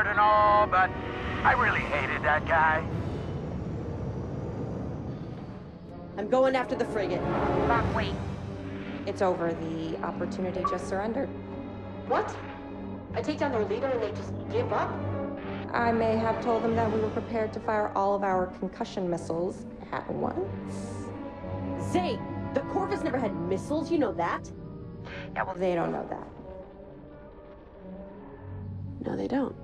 strong and all, but I really hated that guy. I'm going after the frigate. But wait. It's over. The opportunity just surrendered. What? I take down their leader and they just give up? I may have told them that we were prepared to fire all of our concussion missiles at once. Zay, the Corvus never had missiles, you know that? Yeah, well, they don't know that. No, they don't.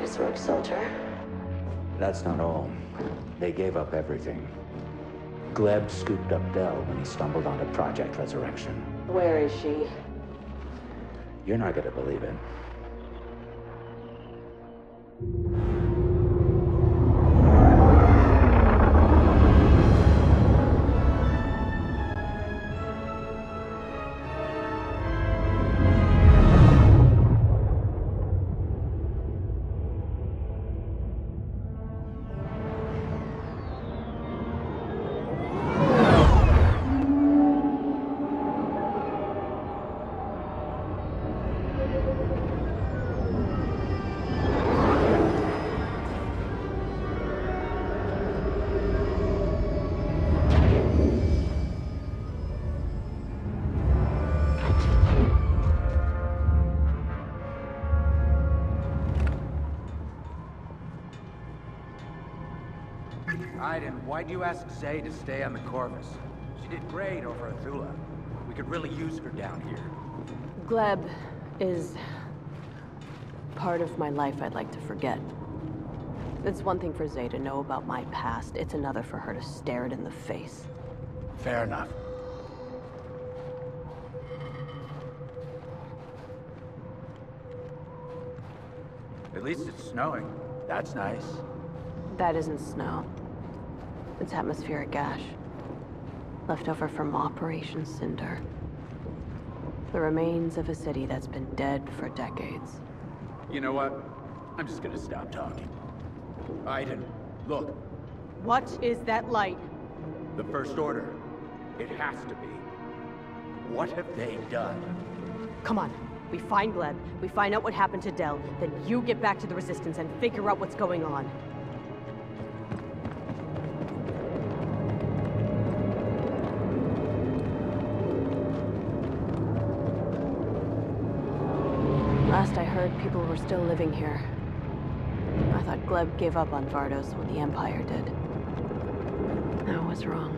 Nice work, soldier. That's not all. They gave up everything. Gleb scooped up Del when he stumbled onto Project Resurrection. Where is she? You're not gonna believe it. Why'd you ask Zay to stay on the Corvus? She did great over Athulla. We could really use her down here. Gleb is part of my life I'd like to forget. It's one thing for Zay to know about my past. It's another for her to stare it in the face. Fair enough. At least it's snowing. That's nice. That isn't snow. It's atmospheric ash. Left over from Operation Cinder. The remains of a city that's been dead for decades. You know what? I'm just gonna stop talking. Iden, look. What is that light? The First Order. It has to be. What have they done? Come on. We find Gleb, we find out what happened to Del, then you get back to the Resistance and figure out what's going on. People were still living here. I thought Gleb gave up on Vardos when the Empire did. I was wrong.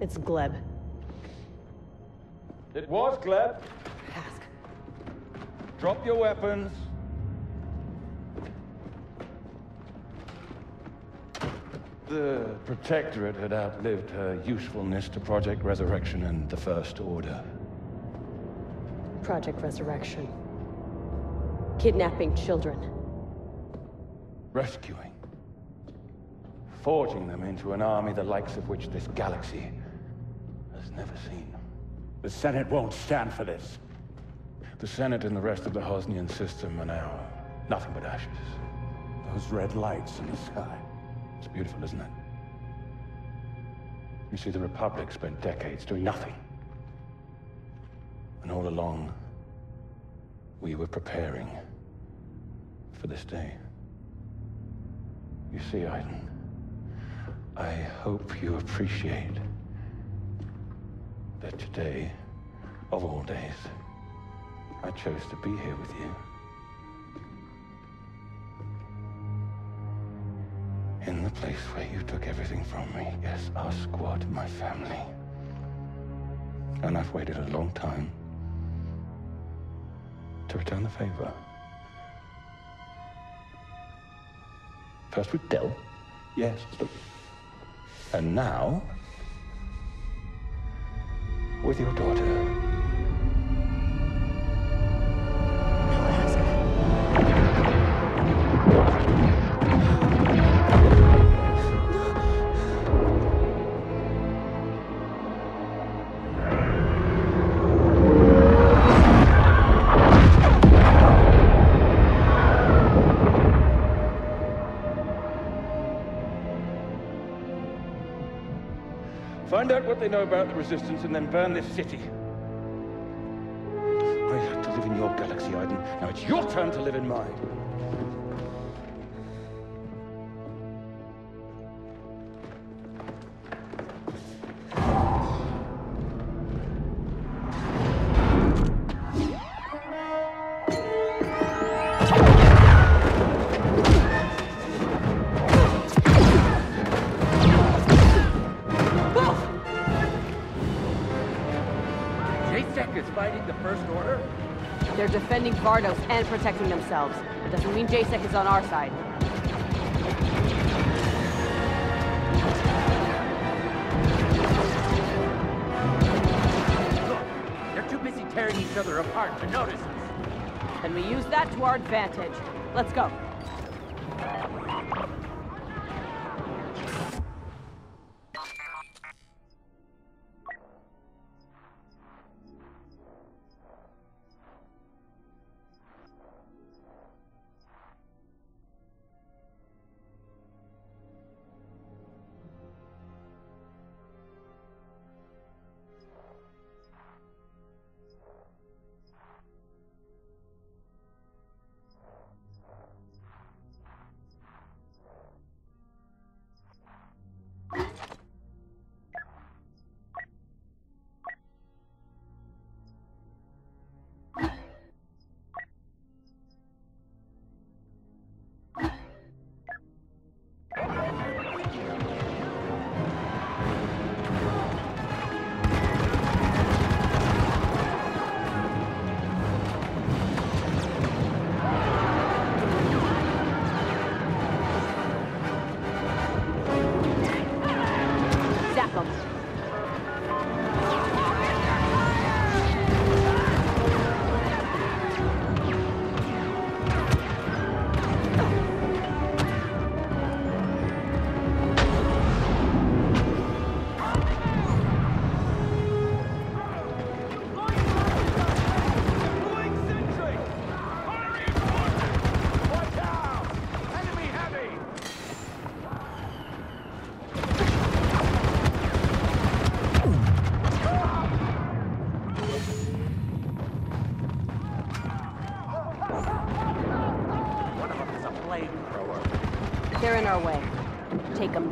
It's Gleb. It was Gleb. Ask. Drop your weapons. The Protectorate had outlived her usefulness to Project Resurrection and the First Order. Project Resurrection. Kidnapping children. Rescuing. Forging them into an army the likes of which this galaxy has never seen. The Senate won't stand for this. The Senate and the rest of the Hosnian system are now nothing but ashes. Those red lights in the sky. It's beautiful, isn't it? You see, the Republic spent decades doing nothing. And all along, we were preparing for this day. You see, Iden, I hope you appreciate that today, of all days, I chose to be here with you. In the place where you took everything from me. Yes, our squad, my family. And I've waited a long time to return the favor. First with Del. Yes. And now, with your daughter. What they know about the Resistance and then burn this city. I had to live in your galaxy, Iden. Now it's your turn to live in mine. First Order? They're defending Vardos and protecting themselves. It doesn't mean JSEC is on our side. Look, they're too busy tearing each other apart to notice us. And we use that to our advantage. Let's go.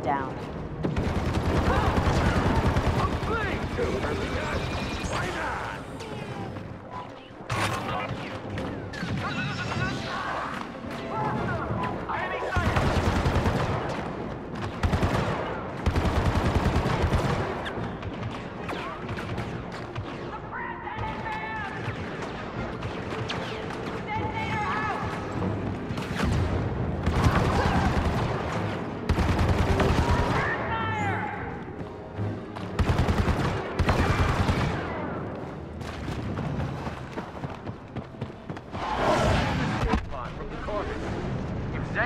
Down.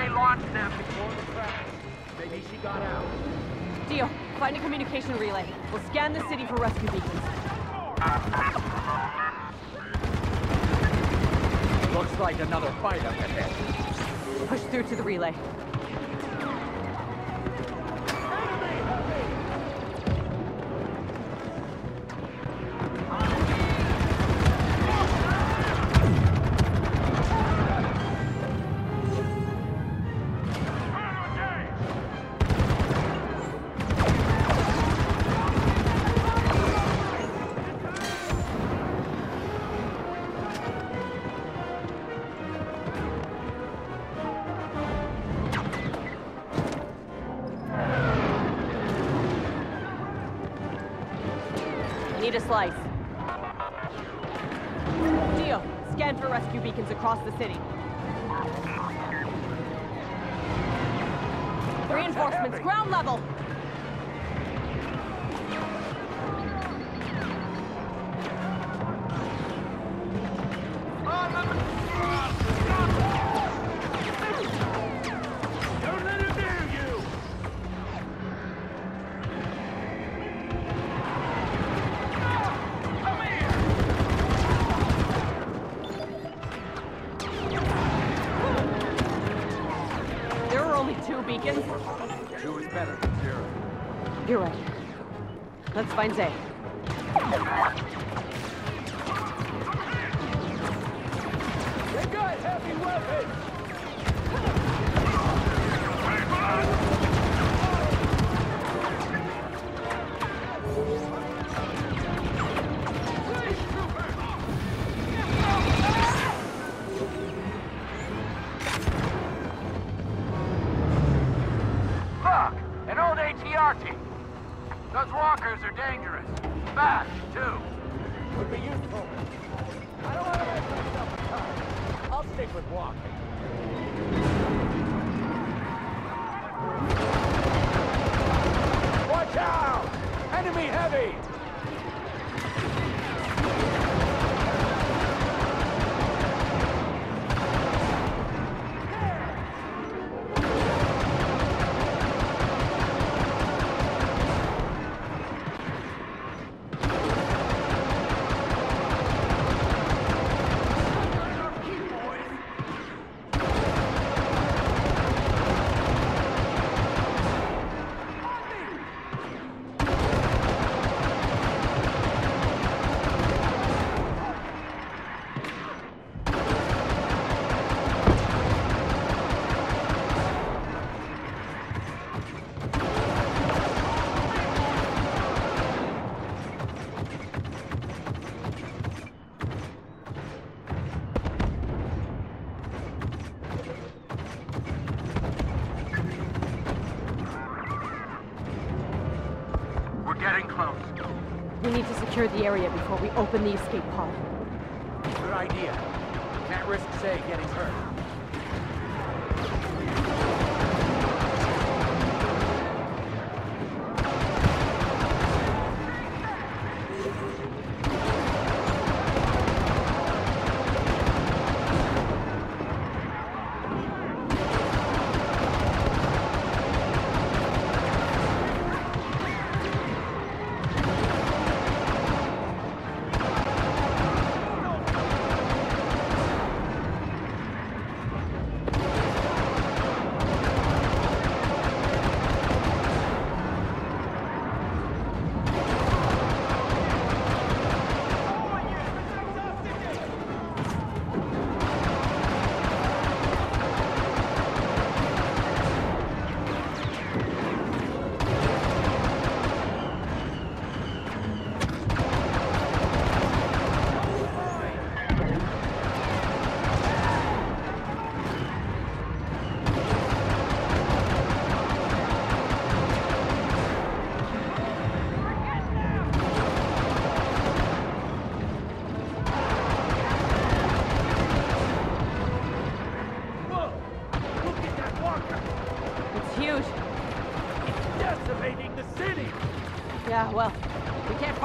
If Zay launched them before the crash, maybe she got out. Dio, find a communication relay. We'll scan the city for rescue beacons. Looks like another fight up ahead. Push through to the relay. Slice. Scan for rescue beacons across the city. Reinforcements, ground level! You're right. Let's find Zay. Enemy heavy! Need to secure the area before we open the escape pod. Good idea. Can't risk Zay getting hurt.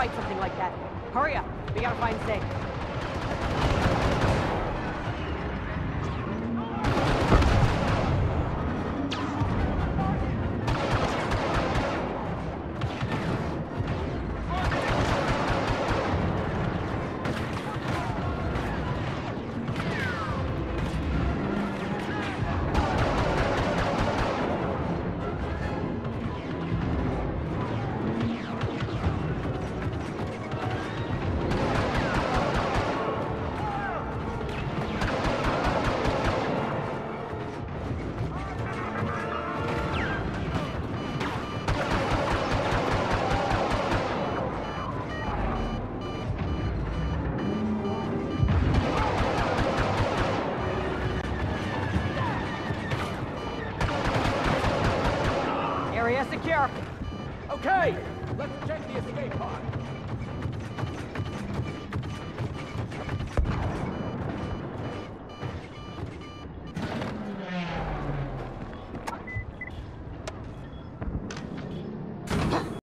Fight something like that. Hurry up. We gotta find Zay.